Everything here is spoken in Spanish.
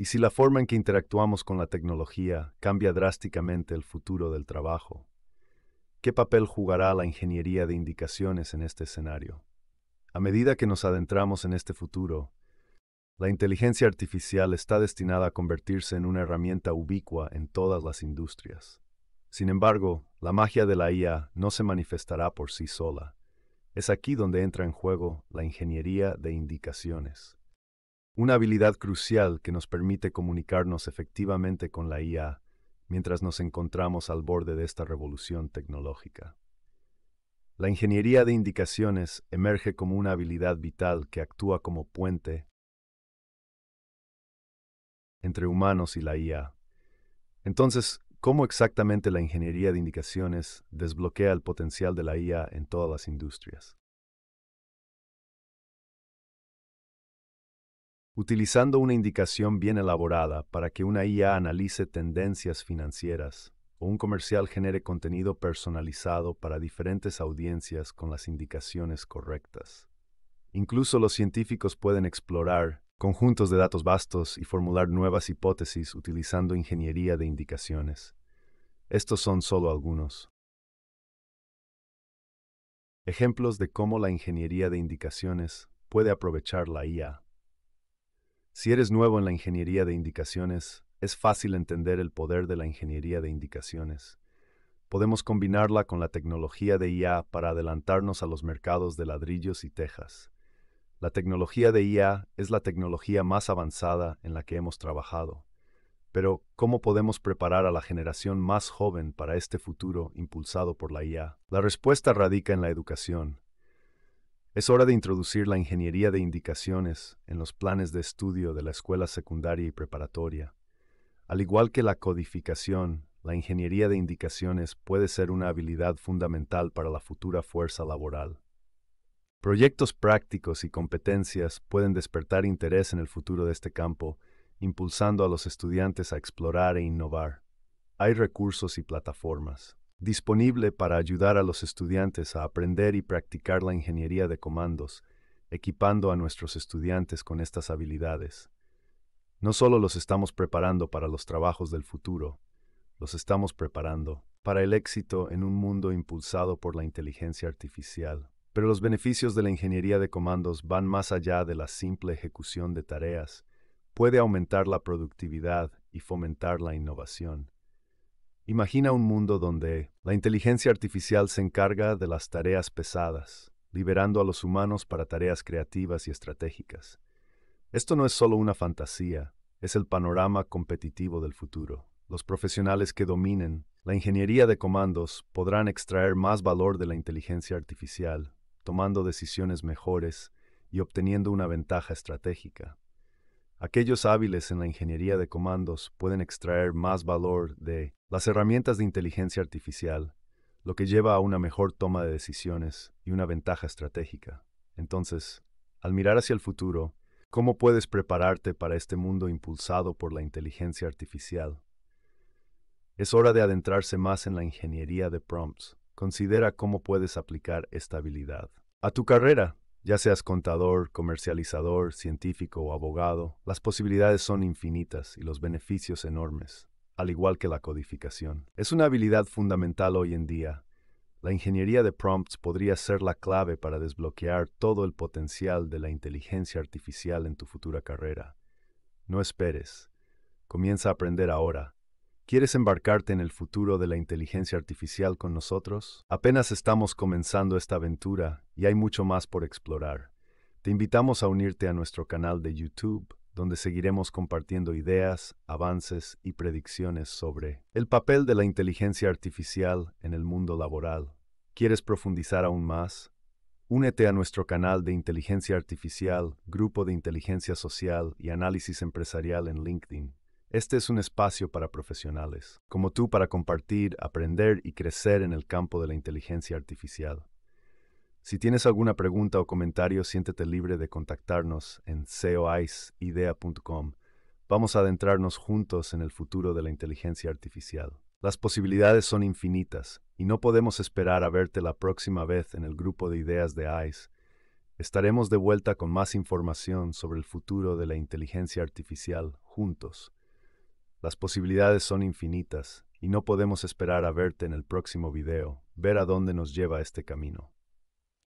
Y si la forma en que interactuamos con la tecnología cambia drásticamente el futuro del trabajo, ¿qué papel jugará la ingeniería de indicaciones en este escenario? A medida que nos adentramos en este futuro, la inteligencia artificial está destinada a convertirse en una herramienta ubicua en todas las industrias. Sin embargo, la magia de la IA no se manifestará por sí sola. Es aquí donde entra en juego la ingeniería de indicaciones. Una habilidad crucial que nos permite comunicarnos efectivamente con la IA mientras nos encontramos al borde de esta revolución tecnológica. La ingeniería de indicaciones emerge como una habilidad vital que actúa como puente entre humanos y la IA. Entonces, ¿cómo exactamente la ingeniería de indicaciones desbloquea el potencial de la IA en todas las industrias? Utilizando una indicación bien elaborada para que una IA analice tendencias financieras o un comercial genere contenido personalizado para diferentes audiencias con las indicaciones correctas. Incluso los científicos pueden explorar conjuntos de datos vastos y formular nuevas hipótesis utilizando ingeniería de indicaciones. Estos son solo algunos. Ejemplos de cómo la ingeniería de indicaciones puede aprovechar la IA. Si eres nuevo en la ingeniería de indicaciones, es fácil entender el poder de la ingeniería de indicaciones. Podemos combinarla con la tecnología de IA para adelantarnos a los mercados de ladrillos y tejas la tecnología de IA es la tecnología más avanzada en la que hemos trabajado. Pero, ¿cómo podemos preparar a la generación más joven para este futuro impulsado por la IA? La respuesta radica en la educación. Es hora de introducir la ingeniería de indicaciones en los planes de estudio de la escuela secundaria y preparatoria. Al igual que la codificación, la ingeniería de indicaciones puede ser una habilidad fundamental para la futura fuerza laboral. Proyectos prácticos y competencias pueden despertar interés en el futuro de este campo, impulsando a los estudiantes a explorar e innovar. Hay recursos y plataformas disponible para ayudar a los estudiantes a aprender y practicar la ingeniería de comandos, equipando a nuestros estudiantes con estas habilidades. No solo los estamos preparando para los trabajos del futuro, los estamos preparando para el éxito en un mundo impulsado por la inteligencia artificial. Pero los beneficios de la ingeniería de comandos van más allá de la simple ejecución de tareas. Puede aumentar la productividad y fomentar la innovación. Imagina un mundo donde la inteligencia artificial se encarga de las tareas pesadas, liberando a los humanos para tareas creativas y estratégicas. Esto no es solo una fantasía, es el panorama competitivo del futuro. Los profesionales que dominen la ingeniería de comandos podrán extraer más valor de la inteligencia artificial tomando decisiones mejores y obteniendo una ventaja estratégica. Aquellos hábiles en la ingeniería de comandos pueden extraer más valor de las herramientas de inteligencia artificial, lo que lleva a una mejor toma de decisiones y una ventaja estratégica. Entonces, al mirar hacia el futuro, ¿cómo puedes prepararte para este mundo impulsado por la inteligencia artificial? Es hora de adentrarse más en la ingeniería de prompts Considera cómo puedes aplicar esta habilidad a tu carrera, ya seas contador, comercializador, científico o abogado. Las posibilidades son infinitas y los beneficios enormes, al igual que la codificación. Es una habilidad fundamental hoy en día. La ingeniería de prompts podría ser la clave para desbloquear todo el potencial de la inteligencia artificial en tu futura carrera. No esperes. Comienza a aprender ahora ¿Quieres embarcarte en el futuro de la inteligencia artificial con nosotros? Apenas estamos comenzando esta aventura y hay mucho más por explorar. Te invitamos a unirte a nuestro canal de YouTube, donde seguiremos compartiendo ideas, avances y predicciones sobre el papel de la inteligencia artificial en el mundo laboral. ¿Quieres profundizar aún más? Únete a nuestro canal de inteligencia artificial, grupo de inteligencia social y análisis empresarial en LinkedIn. Este es un espacio para profesionales, como tú para compartir, aprender y crecer en el campo de la inteligencia artificial. Si tienes alguna pregunta o comentario, siéntete libre de contactarnos en coiceidea.com. Vamos a adentrarnos juntos en el futuro de la inteligencia artificial. Las posibilidades son infinitas y no podemos esperar a verte la próxima vez en el grupo de ideas de ICE. Estaremos de vuelta con más información sobre el futuro de la inteligencia artificial juntos. Las posibilidades son infinitas y no podemos esperar a verte en el próximo video, ver a dónde nos lleva este camino.